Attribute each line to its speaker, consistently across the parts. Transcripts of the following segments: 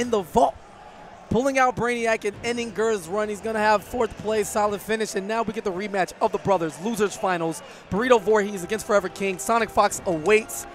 Speaker 1: in the vault. Pulling out Brainiac and ending Gur's run. He's going to have fourth place, solid finish. And now we get the rematch of the brothers, losers finals. Burrito Voorhees against Forever King. Sonic Fox awaits.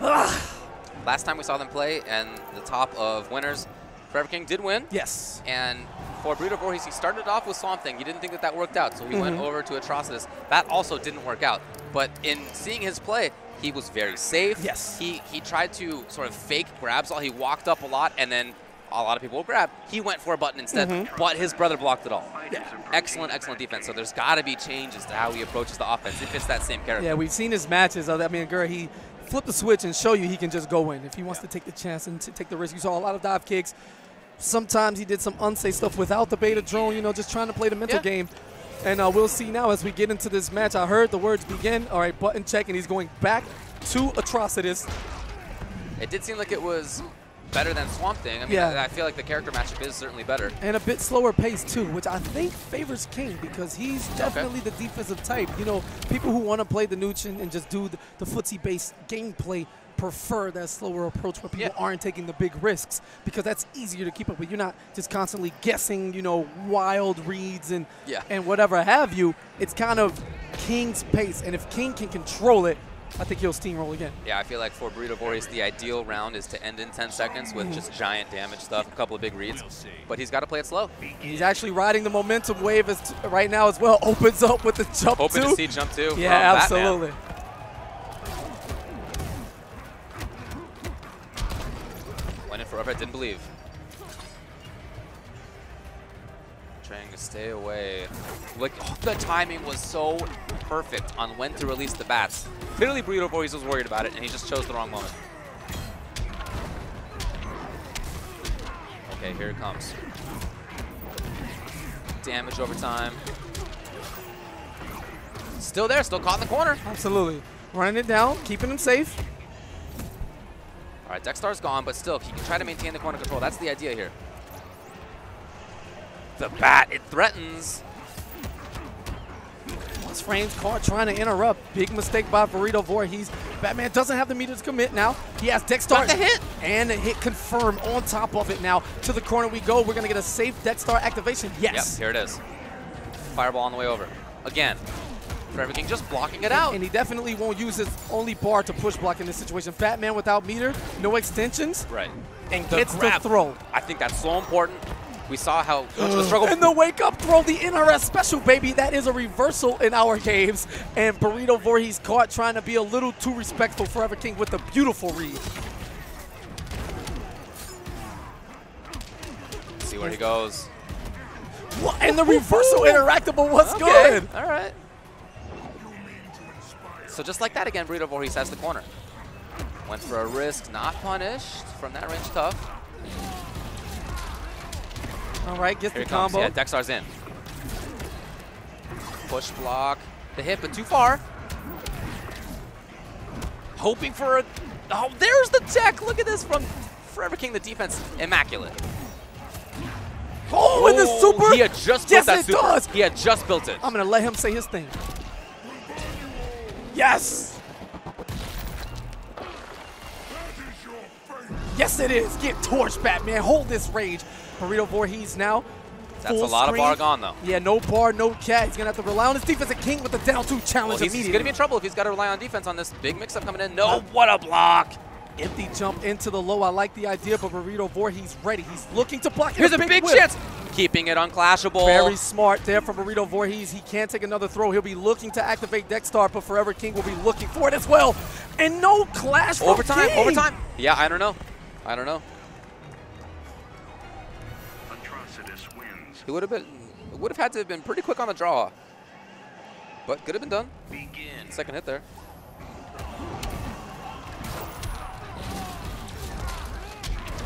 Speaker 1: Ugh.
Speaker 2: Last time we saw them play and the top of winners, Forever King did win.
Speaker 1: Yes.
Speaker 2: And for Burrito Voorhees, he started off with Swamp Thing. He didn't think that that worked out, so he
Speaker 1: Mm-hmm.
Speaker 2: went over to Atrocitus. That also didn't work out. But in seeing his play, he was very safe.
Speaker 1: Yes.
Speaker 2: He he tried to sort of fake grabs all. He walked up a lot, and then a lot of people will grab. He went for a button instead,
Speaker 1: Mm-hmm.
Speaker 2: but his brother blocked it all. Excellent, excellent defense. So there's got to be changes to how he approaches the offense if it's that same character.
Speaker 1: Yeah, we've seen his matches. I mean, girl, he flipped the switch and show you he can just go in if he wants to take the chance and to take the risk. You saw a lot of dive kicks. Sometimes he did some unsafe stuff without the beta drone, you know, just trying to play the mental
Speaker 2: Yeah.
Speaker 1: game. And uh, we'll see now as we get into this match. I heard the words begin. All right, button check, and he's going back to Atrocitus.
Speaker 2: It did seem like it was better than Swamp Thing. I mean,
Speaker 1: Yeah.
Speaker 2: I, I feel like the character matchup is certainly better.
Speaker 1: and a bit slower pace too, which I think favors King because he's definitely the defensive type. You know, people who want to play the nooch and, and just do the, the footsie-based gameplay prefer that slower approach where people
Speaker 2: Yeah.
Speaker 1: aren't taking the big risks because that's easier to keep up with. You're not just constantly guessing, you know, wild reads and
Speaker 2: Yeah.
Speaker 1: and whatever have you. It's kind of King's pace, and if King can control it, I think he'll steamroll again.
Speaker 2: Yeah, I feel like for Burrito Voorhees, the ideal round is to end in 10 seconds with just giant damage stuff, a couple of big reads. But he's got to play it slow.
Speaker 1: He's actually riding the momentum wave as right now as well. Opens up with the jump
Speaker 2: Hoping
Speaker 1: too.
Speaker 2: to see jump two.
Speaker 1: Yeah,
Speaker 2: Batman.
Speaker 1: absolutely.
Speaker 2: Went in forever, didn't believe. Trying to stay away. Like, oh, the timing was so perfect on when to release the bats. Clearly, Burrito Voorhees was worried about it, and he just chose the wrong moment. Okay, here it comes. Damage over time. Still there, still caught in the corner.
Speaker 1: Absolutely. Running it down, keeping him safe.
Speaker 2: All right, Dex-Starr's gone, but still, he can try to maintain the corner control. That's the idea here. The bat, it threatens.
Speaker 1: Once frames caught trying to interrupt. Big mistake by Burrito Voorhees. Batman doesn't have the meter to commit now. He has Dex-Starr.
Speaker 2: Got the hit.
Speaker 1: And a hit confirm on top of it now. To the corner we go. We're going to get a safe Dex-Starr activation. Yes.
Speaker 2: Yep, here it is. Fireball on the way over. Again, Forever King just blocking it out.
Speaker 1: And he definitely won't use his only bar to push block in this situation. Batman without meter, no extensions,
Speaker 2: Right.
Speaker 1: and
Speaker 2: The
Speaker 1: gets
Speaker 2: grab.
Speaker 1: the throw.
Speaker 2: I think that's so important. We saw how much of a struggle.
Speaker 1: And the wake up throw, the NRS special, baby. That is a reversal in our games. And Burrito Voorhees caught trying to be a little too respectful. Forever King with a beautiful read.
Speaker 2: See where he goes.
Speaker 1: What? And the reversal interactable was
Speaker 2: Okay,
Speaker 1: good.
Speaker 2: All right. So just like that again, Burrito Voorhees has the corner. Went for a risk, not punished from that range tough.
Speaker 1: All right, gets
Speaker 2: Here
Speaker 1: the
Speaker 2: he comes.
Speaker 1: combo.
Speaker 2: Yeah, Dex-Starr's in. Push block. The hit, but too far. Hoping for a. Oh, there's the tech. Look at this from Forever King. The defense, immaculate.
Speaker 1: Oh, and the
Speaker 2: Oh,
Speaker 1: super.
Speaker 2: He had just
Speaker 1: Yes,
Speaker 2: built that
Speaker 1: it
Speaker 2: super.
Speaker 1: does.
Speaker 2: He had just built it.
Speaker 1: I'm going to let him say his thing. Yes. Yes, it is. Get torched, Batman. Hold this rage. Burrito Voorhees now.
Speaker 2: That's a lot
Speaker 1: screen.
Speaker 2: of bar gone, though.
Speaker 1: Yeah, no bar, no cat. He's going to have to rely on his defense. A king with the down two
Speaker 2: Well,
Speaker 1: challenge
Speaker 2: he's, he's
Speaker 1: immediately.
Speaker 2: going to be in trouble if he's got to rely on defense on this big mix-up coming in. No, what a block.
Speaker 1: Empty jump into the low. I like the idea, but Burrito Voorhees ready. He's looking to block.
Speaker 2: Here's a big,
Speaker 1: whip.
Speaker 2: chance. Keeping it unclashable.
Speaker 1: Very smart there from Burrito Voorhees. He can't take another throw. He'll be looking to activate Dex-Starr, but Forever King will be looking for it as well. And no clash from
Speaker 2: Overtime,
Speaker 1: King.
Speaker 2: overtime. Yeah, I don't know. I don't know.
Speaker 3: Atrocitus wins.
Speaker 2: He would have been, would have had to have been pretty quick on the draw. But could have been done.
Speaker 3: Begin.
Speaker 2: Second hit there.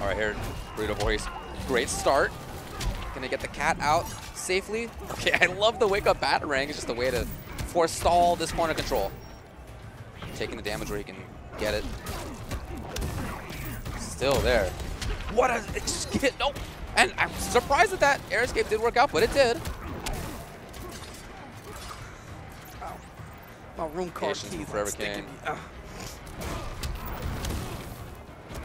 Speaker 2: All right, here, Burrito Voorhees. Great start. Gonna get the cat out safely. Okay, I love the wake up batarang. It's just a way to forestall this corner control. Taking the damage where he can get it. Still there. What a escape! No, and I'm surprised that that air escape did work out, but it did.
Speaker 1: Oh, my room card keys
Speaker 2: Forever
Speaker 1: sticking me.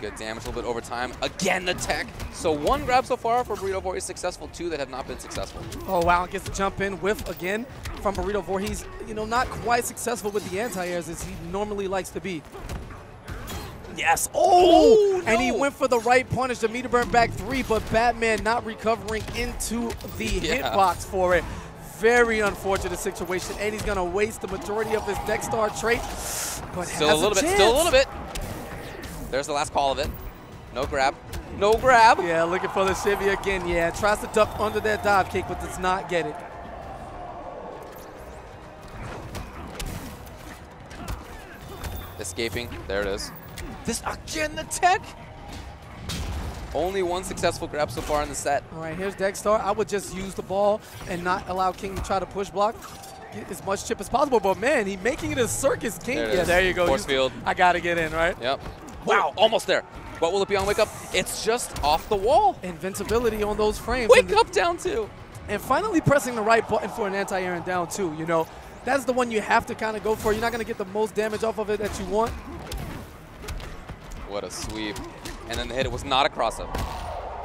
Speaker 2: Good damage, a little bit over time. Again, the tech. So one grab so far for Burrito Voorhees successful, two that have not been successful.
Speaker 1: Oh, wow, gets to jump in, whiff again from Burrito Voorhees. You know, not quite successful with the anti-airs as he normally likes to be. Yes. Oh,
Speaker 2: Oh,
Speaker 1: and he went for the right punish, the meter burn back three, but Batman not recovering into the
Speaker 2: Yeah.
Speaker 1: hitbox for it. Very unfortunate situation, and he's gonna waste the majority of his Dex-Starr trait. But
Speaker 2: Still a little bit, still a little bit. There's the last call of it. No grab. No grab.
Speaker 1: Yeah, looking for the shivy again. Yeah, tries to duck under that dive kick, but does not get it.
Speaker 2: Escaping. There it is. This again, the tech. Only one successful grab so far in the set.
Speaker 1: All right, here's Dex-Starr. I would just use the ball and not allow King to try to push block. Get as much chip as possible, but man, he making it a circus King.
Speaker 2: There
Speaker 1: yeah,
Speaker 2: is.
Speaker 1: there you go.
Speaker 2: Force field.
Speaker 1: I gotta get in, right?
Speaker 2: Yep. Wow, almost there. What will it be on wake up? It's just off the wall.
Speaker 1: Invincibility on those frames.
Speaker 2: Wake up down two.
Speaker 1: and finally pressing the right button for an anti-air and down too. You know, that's the one you have to kind of go for. You're not gonna get the most damage off of it that you want.
Speaker 2: What a sweep. And then the hit, it was not a cross up.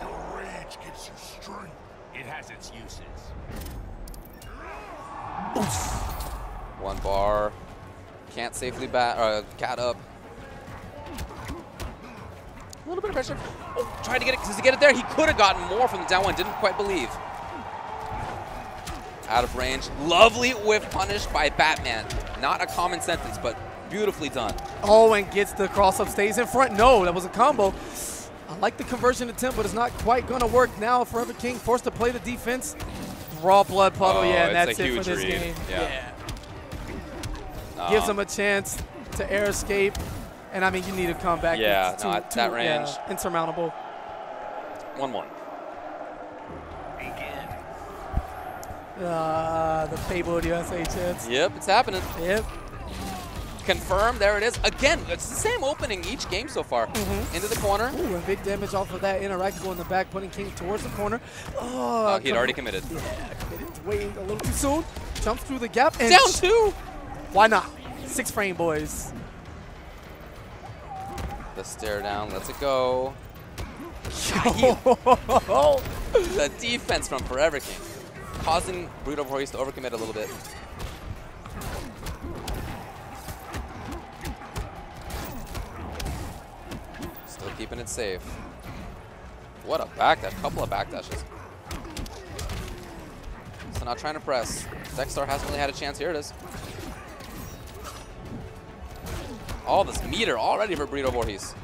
Speaker 3: Your rage gives you strength.
Speaker 4: It has its uses.
Speaker 2: One bar. Can't safely bat, uh, cat up. A little bit of pressure. Oh, tried to get it. Does he get it there? He could have gotten more from the down one. Didn't quite believe. Out of range. Lovely whiff punished by Batman. Not a common sentence, but beautifully done.
Speaker 1: Oh, and gets the cross up, stays in front. No, that was a combo. I like the conversion attempt, but it's not quite going to work now. Forever King forced to play the defense. Raw blood puddle,
Speaker 2: Oh,
Speaker 1: yeah, and that's it for this
Speaker 2: read.
Speaker 1: game.
Speaker 2: Yeah.
Speaker 1: Gives
Speaker 2: Um,
Speaker 1: him a chance to air escape. And I mean, you need to come back.
Speaker 2: Yeah,
Speaker 1: It's
Speaker 2: no,
Speaker 1: too-
Speaker 2: that range.
Speaker 1: yeah, insurmountable.
Speaker 2: 1-1.
Speaker 3: Begin.
Speaker 1: Uh, the Payboard USA chance.
Speaker 2: Yep, it's happening.
Speaker 1: Yep.
Speaker 2: Confirmed. There it is. Again, it's the same opening each game so far.
Speaker 1: Mm-hmm.
Speaker 2: Into the corner.
Speaker 1: Ooh, and big damage off of that interactable in the back, putting King towards the corner. Oh,
Speaker 2: Oh, he'd already committed.
Speaker 1: Yeah, committed. Waiting a little too soon. Jumps through the gap. And
Speaker 2: Down two.
Speaker 1: Why not? Six frame, boys.
Speaker 2: The stare down. Lets it go. The defense from Forever King. Causing Burrito Voorhees to overcommit a little bit. Still keeping it safe. What a backdash. A couple of backdashes. So not trying to press. Dex-Starr hasn't really had a chance. Here it is. All this meter already for Burrito Voorhees.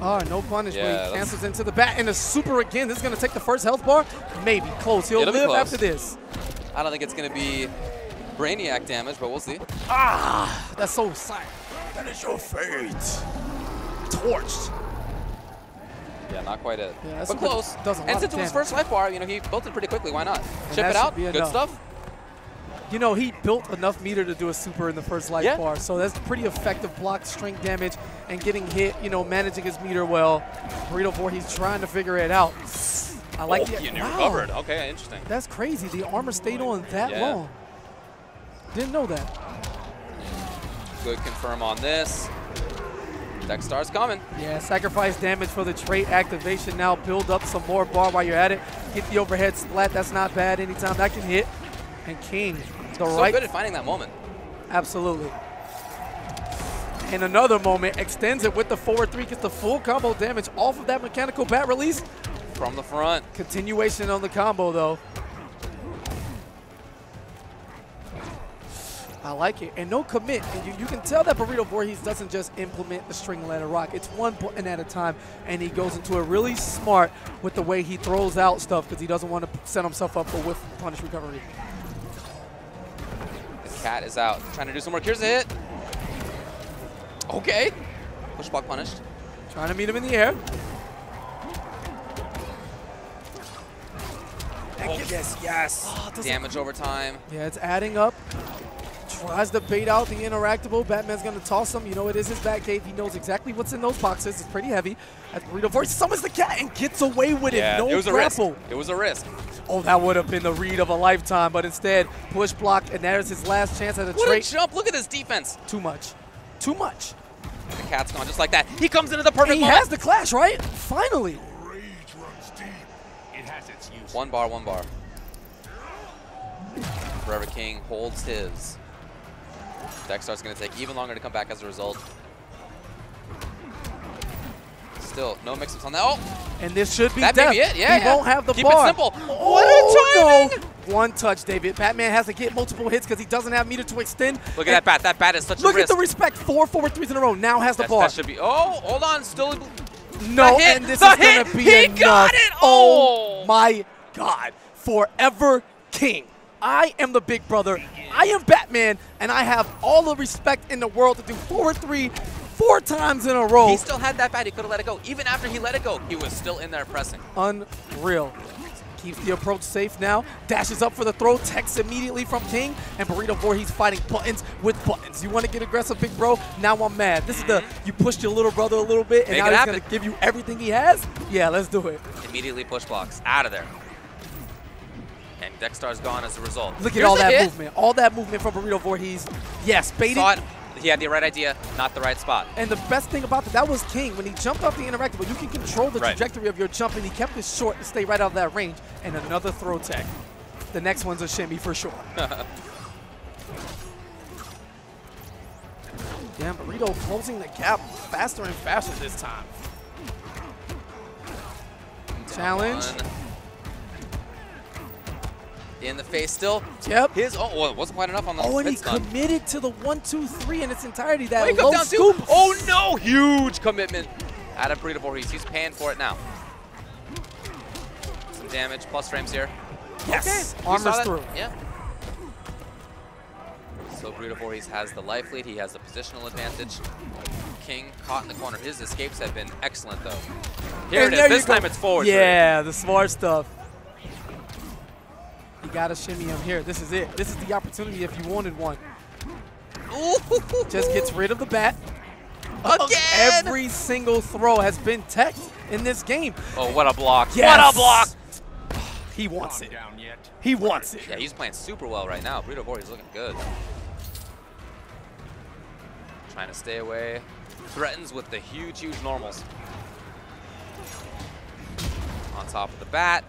Speaker 1: Oh, no punish,
Speaker 2: Yeah,
Speaker 1: but he cancels into the bat And a super again. This is going to take the first health bar. Maybe. Close. He'll
Speaker 2: It'll
Speaker 1: live
Speaker 2: close.
Speaker 1: after this.
Speaker 2: I don't think it's going to be Brainiac damage, but we'll see.
Speaker 1: Ah, that's so sad.
Speaker 3: That is your fate.
Speaker 1: Torched.
Speaker 2: Yeah, not quite it.
Speaker 1: Yeah, that's
Speaker 2: but close.
Speaker 1: does a lot
Speaker 2: and
Speaker 1: of
Speaker 2: since it was
Speaker 1: damage.
Speaker 2: first life bar, you know, he built it pretty quickly. Why not? Chip it out. Good
Speaker 1: enough.
Speaker 2: stuff.
Speaker 1: You know, he built enough meter to do a super in the first life
Speaker 2: Yeah.
Speaker 1: bar, so that's pretty effective block strength damage and getting hit, you know, managing his meter well. Burrito 4, he's trying to figure it out. I like
Speaker 2: oh,
Speaker 1: the
Speaker 2: you
Speaker 1: wow,
Speaker 2: recovered. Okay, interesting.
Speaker 1: That's crazy. The armor stayed on that
Speaker 2: Yeah.
Speaker 1: long. Didn't know that.
Speaker 2: Good confirm on this. Dex-Starr's coming.
Speaker 1: Yeah, sacrifice damage for the trait activation. Now build up some more bar while you're at it. Get the overhead splat. That's not bad. Anytime that can hit. And King, the
Speaker 2: So
Speaker 1: right
Speaker 2: good at finding that moment.
Speaker 1: Absolutely. In another moment, extends it with the forward three, gets the full combo damage off of that mechanical bat release.
Speaker 2: From the front.
Speaker 1: Continuation on the combo, though. I like it. And no commit. And you, you can tell that Burrito Voorhees doesn't just implement the string ladder rock. It's one button at a time. And he goes into it really smart with the way he throws out stuff because he doesn't want to set himself up for whiff punish recovery.
Speaker 2: The cat is out. Trying to do some work. Here's a hit. Okay. Push block punished.
Speaker 1: Trying to meet him in the air.
Speaker 2: Oh, yes, yes.
Speaker 1: Oh,
Speaker 2: Damage over time.
Speaker 1: Yeah, it's adding up. Tries to bait out the interactable. Batman's going to toss him. You know, it is his Batcave. He knows exactly what's in those boxes. It's pretty heavy. As Burrito Voorhees summons the cat and gets away with
Speaker 2: Yeah,
Speaker 1: it. No
Speaker 2: it was a risk. It was a risk.
Speaker 1: Oh, that would have been the read of a lifetime, but instead, push block, and there's his last chance at a
Speaker 2: What a jump. Look at this defense.
Speaker 1: Too much. Too much.
Speaker 2: The cat's gone just like that. He comes into the perfect
Speaker 1: And he
Speaker 2: moment.
Speaker 1: has the clash, right? Finally.
Speaker 3: Rage runs deep.
Speaker 4: It has its use.
Speaker 2: One bar, one bar. Forever King holds his. Dex-Starr's going to take even longer to come back as a result. Still, no mix-ups on that. Oh,
Speaker 1: And this should be
Speaker 2: That may
Speaker 1: death.
Speaker 2: be it, yeah,
Speaker 1: He
Speaker 2: yeah.
Speaker 1: won't have the
Speaker 2: Keep it
Speaker 1: bar.
Speaker 2: simple.
Speaker 1: Oh,
Speaker 2: What a timing!
Speaker 1: No. One touch, David. Batman has to get multiple hits because he doesn't have meter to extend.
Speaker 2: look at that bat. That bat is such a risk.
Speaker 1: Look at the respect. Four forward threes in a row. Now has the
Speaker 2: That's-
Speaker 1: bar.
Speaker 2: that should be. Oh, hold on. Still.
Speaker 1: No,
Speaker 2: The hit,
Speaker 1: and this
Speaker 2: the
Speaker 1: is going to be
Speaker 2: he
Speaker 1: enough.
Speaker 2: got it!
Speaker 1: Oh.
Speaker 2: Oh.
Speaker 1: my God. Forever King. I am the big brother. I am Batman, and I have all the respect in the world to do forward three four times in a row.
Speaker 2: He still had that bad. He could have let it go. Even after he let it go, he was still in there pressing.
Speaker 1: Unreal. Keeps the approach safe now. Dashes up for the throw. Texts immediately from King. And Burrito Voorhees fighting buttons with buttons. You want to get aggressive, big bro? Now I'm mad. This is the mm-hmm. you pushed your little brother a little bit, and
Speaker 2: Make
Speaker 1: now he's going to give you everything he has? Yeah, let's do it.
Speaker 2: Immediately push blocks out of there. And Dex-Starr's gone as a result.
Speaker 1: Look at
Speaker 2: Here's
Speaker 1: all that
Speaker 2: hit.
Speaker 1: movement. All that movement from Burrito Voorhees. Yes, baited.
Speaker 2: He had the right idea, not the right spot.
Speaker 1: And the best thing about that, that was King. When he jumped off the interactable, you can control the
Speaker 2: Right.
Speaker 1: trajectory of your jump, and he kept it short to stay right out of that range. And another throw tech. The next one's a shimmy for sure. Damn, Burrito closing the gap faster and faster this time. Challenge.
Speaker 2: One. In the face still.
Speaker 1: Yep.
Speaker 2: His oh, well, it wasn't quite enough on the
Speaker 1: Oh, and he
Speaker 2: stun.
Speaker 1: committed to the one, two, three in its entirety. That
Speaker 2: Wake
Speaker 1: low
Speaker 2: down
Speaker 1: scoop.
Speaker 2: two. Oh no! Huge commitment. Out of Burrito Voorhees. He's paying for it now. Some damage, plus frames here.
Speaker 1: Yes.
Speaker 2: Okay.
Speaker 1: Armor's through.
Speaker 2: Yeah. So Burrito Voorhees has the life lead. He has the positional advantage. King caught in the corner. His escapes have been excellent though. Here
Speaker 1: And
Speaker 2: it is. This
Speaker 1: go.
Speaker 2: time it's forward. three.
Speaker 1: Yeah, the smart stuff. You gotta shimmy him here. This is it. This is the opportunity if you wanted one.
Speaker 2: Ooh.
Speaker 1: Just gets rid of the bat.
Speaker 2: Again!
Speaker 1: Every single throw has been tech in this game.
Speaker 2: Oh, what a block. What a block.
Speaker 1: He wants it. He wants it.
Speaker 2: Yeah, he's playing super well right now. Burrito Voorhees looking good. Trying to stay away. Threatens with the huge, huge normals. On top of the bat.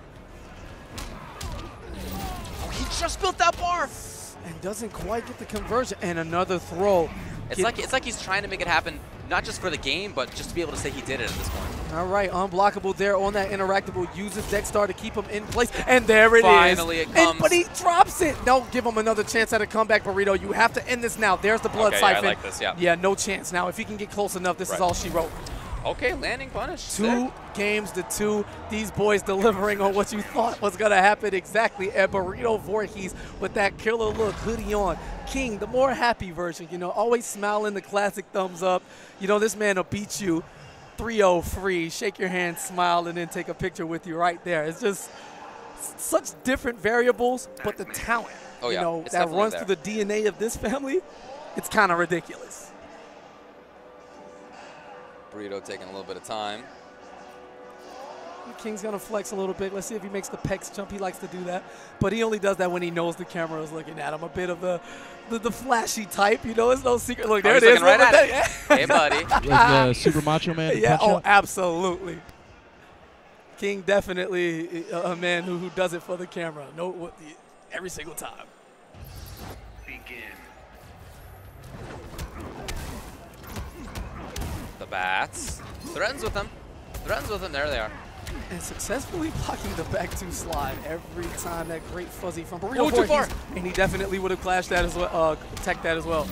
Speaker 2: He just built that bar.
Speaker 1: And doesn't quite get the conversion. And another throw.
Speaker 2: It's
Speaker 1: Get-
Speaker 2: like it's like he's trying to make it happen, not just for the game, but just to be able to say he did it at this point.
Speaker 1: All right, unblockable there on that interactable. Uses Dex-Starr to keep him in place, and there it is.
Speaker 2: Finally it
Speaker 1: And-
Speaker 2: comes.
Speaker 1: but he drops it. Don't give him another chance at a comeback, Burrito. You have to end this now. There's the blood
Speaker 2: Okay, yeah, I
Speaker 1: siphon.
Speaker 2: like this, yeah.
Speaker 1: Yeah, no chance. Now, if he can get close enough, this is all she wrote.
Speaker 2: Okay, landing punish.
Speaker 1: Two
Speaker 2: Sick.
Speaker 1: games to two. These boys delivering on what you thought was going to happen exactly. And Burrito Voorhees with that killer look, hoodie on. King, the more happy version, you know, always smiling, the classic thumbs up. You know, this man will beat you 3-0 free, shake your hand, smile, and then take a picture with you right there. It's just such different variables, but the talent,
Speaker 2: Oh, yeah.
Speaker 1: you know,
Speaker 2: it's
Speaker 1: that runs
Speaker 2: there.
Speaker 1: through the DNA of this family, it's kind of ridiculous.
Speaker 2: Burrito taking a little bit of time.
Speaker 1: King's gonna flex a little bit. Let's see if he makes the pecs jump. He likes to do that, but he only does that when he knows the camera is looking at him. A bit of the, the, the flashy type, you know. It's no secret. Look, there
Speaker 2: Oh,
Speaker 1: it
Speaker 2: he's
Speaker 1: is.
Speaker 2: looking right at
Speaker 1: that-
Speaker 2: it. Hey, buddy.
Speaker 5: Like the Super Macho Man.
Speaker 1: yeah. Oh,
Speaker 5: out?
Speaker 1: absolutely. King definitely a, a man who, who does it for the camera. No, what the, every single time.
Speaker 4: Begin.
Speaker 2: The bats. Threatens with them. Threatens with them. There they are.
Speaker 1: And successfully blocking the back two slide every time. That great fuzzy from Burrito
Speaker 2: Oh, too far.
Speaker 1: And he definitely would have clashed that as well, uh, tech that as well.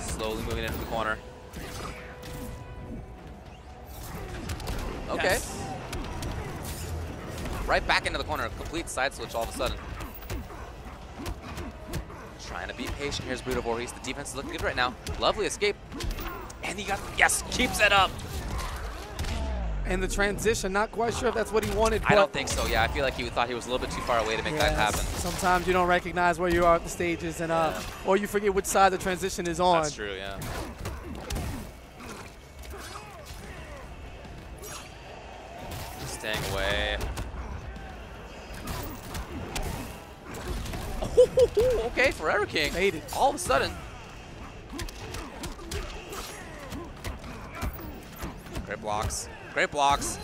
Speaker 2: Slowly moving into the corner. Okay.
Speaker 1: Yes.
Speaker 2: Right back into the corner. Complete side switch all of a sudden. Trying to be patient. Here's Burrito Voorhees. The defense is looking good right now. Lovely escape. And he got, yes, keeps it up.
Speaker 1: And the transition, not quite sure if that's what he wanted.
Speaker 2: I don't think so. Yeah, I feel like he thought he was a little bit too far away to make that happen.
Speaker 1: Sometimes you don't recognize where you are at the stages, and uh, or you forget which side the transition is on.
Speaker 2: That's true, yeah. Staying away. Okay, Forever King.
Speaker 1: Faded.
Speaker 2: All of a sudden. Great blocks. Great blocks.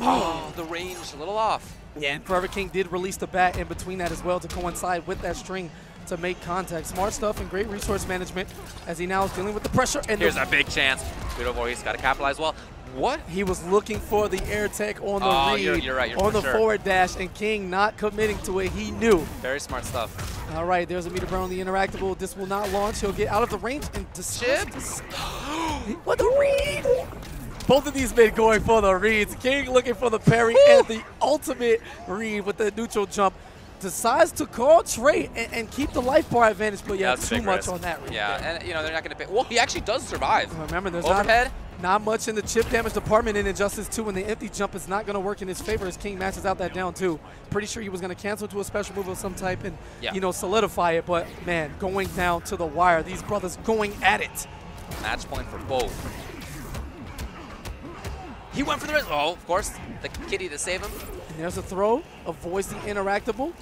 Speaker 2: Oh, the range a little off.
Speaker 1: Yeah, and Forever King did release the bat in between that as well to coincide with that string to make contact. Smart stuff and great resource management as he now is dealing with the pressure. And
Speaker 2: Here's a big chance. Burrito Voorhees got to capitalize well. What?
Speaker 1: he was looking for the air tech on the
Speaker 2: Oh,
Speaker 1: read,
Speaker 2: you're- you're right, you're
Speaker 1: on the
Speaker 2: sure.
Speaker 1: forward dash, and King not committing to it. He knew.
Speaker 2: Very smart stuff.
Speaker 1: All right, there's a meter burn on the interactable. This will not launch. He'll get out of the range and decides What the read! Both of these men going for the reads. King looking for the parry and the ultimate read with the neutral jump. Decides to call trade and, and keep the life bar advantage, but yeah, too much
Speaker 2: risk.
Speaker 1: on that read.
Speaker 2: Yeah, and you know they're not going to pay. Well, he actually does survive.
Speaker 1: Remember, there's
Speaker 2: Overhead.
Speaker 1: not, not much in the chip damage department in Injustice 2, and the empty jump is not going to work in his favor as King matches out that down too. Pretty sure he was going to cancel to a special move of some type and
Speaker 2: Yeah.
Speaker 1: you know solidify it, but man, going down to the wire. These brothers going at it.
Speaker 2: Match point for both. He went for the wrist. Oh, of course, the kitty to save him.
Speaker 1: And there's a throw, avoids the interactable.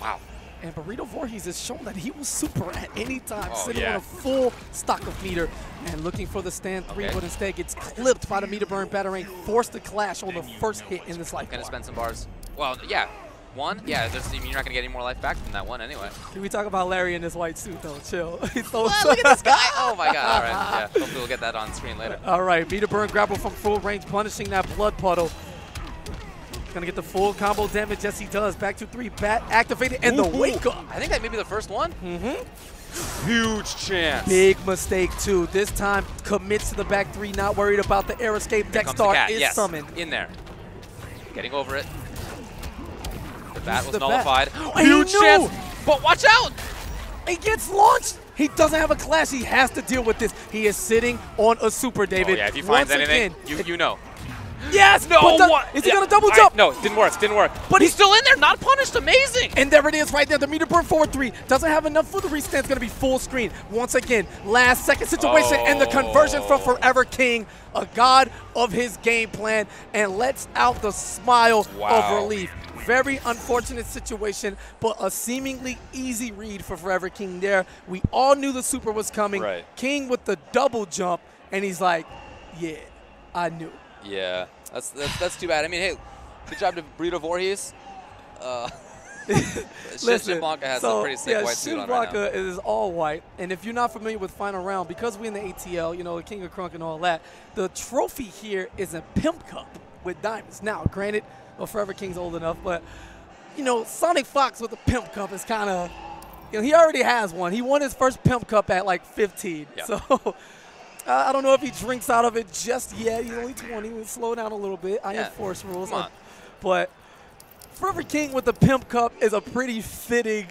Speaker 2: Wow.
Speaker 1: And Burrito Voorhees has shown that he will super at any time,
Speaker 2: Oh,
Speaker 1: sitting
Speaker 2: yeah.
Speaker 1: on a full stock of meter and looking for the stand three,
Speaker 2: Okay.
Speaker 1: but instead gets clipped by the meter burn batarang, forced to clash on the first hit in this life.
Speaker 2: Gonna spend some bars. Well, yeah. One, yeah. There's, you're not gonna get any more life back from that one anyway.
Speaker 1: Can we talk about Larry in his white suit though? Chill. He's so
Speaker 2: What? Look at this guy. Oh my god. All right. Yeah. Hopefully we'll get that on screen later.
Speaker 1: All right, meter burn grapple from full range, punishing that blood puddle. Gonna get the full combo damage. Yes, he does. Back to three, bat activated, and the wake up.
Speaker 2: I think that may be the first one. Mm-hmm. Huge chance.
Speaker 1: Big mistake too. This time commits to the back three, not worried about the air escape.
Speaker 2: Here comes Dex-Starr
Speaker 1: is
Speaker 2: yes.
Speaker 1: summoned.
Speaker 2: In there. Getting over it. The bat was
Speaker 1: the
Speaker 2: nullified.
Speaker 1: Oh, he
Speaker 2: Huge chance. But watch out.
Speaker 1: He gets launched. He doesn't have a clash. He has to deal with this. He is sitting on a super, David.
Speaker 2: Oh, yeah. If he
Speaker 1: Once
Speaker 2: finds anything,
Speaker 1: again,
Speaker 2: you, you know.
Speaker 1: Yes,
Speaker 2: No,
Speaker 1: but
Speaker 2: what?
Speaker 1: Is he
Speaker 2: Yeah.
Speaker 1: gonna double
Speaker 2: I-
Speaker 1: jump?
Speaker 2: no, didn't work. Didn't work. But he's still in there, not punished. Amazing.
Speaker 1: And there it is right there. The meter burn forward three doesn't have enough for the restand. It's going to be full screen. Once again, last second situation and the conversion from
Speaker 2: Oh.
Speaker 1: Forever King, a god of his game plan, and lets out the smile
Speaker 2: Wow.
Speaker 1: of relief. Very unfortunate situation, but a seemingly easy read for Forever King there. We all knew the super was coming.
Speaker 2: Right.
Speaker 1: King with the double jump, and he's like, yeah, I knew.
Speaker 2: Yeah, that's, that's that's too bad. I mean, hey, good job to Burrito Voorhees. Uh,
Speaker 1: Listen,
Speaker 2: Blanca has
Speaker 1: so,
Speaker 2: a pretty sick
Speaker 1: yeah,
Speaker 2: white suit
Speaker 1: Shin
Speaker 2: on right now.
Speaker 1: Blanca is all white, and if you're not familiar with Final Round, because we're in the ATL, you know, the King of Crunk and all that, the trophy here is a Pimp Cup with diamonds. Now, granted, well, Forever King's old enough, but, you know, Sonic Fox with a Pimp Cup is kind of, you know, he already has one. He won his first Pimp Cup at like 15.
Speaker 2: Yeah.
Speaker 1: So, I I don't know if he drinks out of it just yet. He's only 20. We'll slow down a little bit. I
Speaker 2: Yeah,
Speaker 1: enforce rules.
Speaker 2: come on.
Speaker 1: But Forever King with the Pimp Cup is a pretty fitting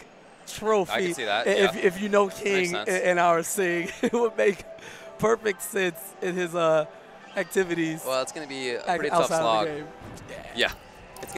Speaker 1: trophy.
Speaker 2: I can see that,
Speaker 1: If,
Speaker 2: yeah.
Speaker 1: if you know King and, our sing, it would make perfect sense in his uh, activities
Speaker 2: Well, it's going to be a pretty tough slog.
Speaker 1: game.
Speaker 2: Yeah.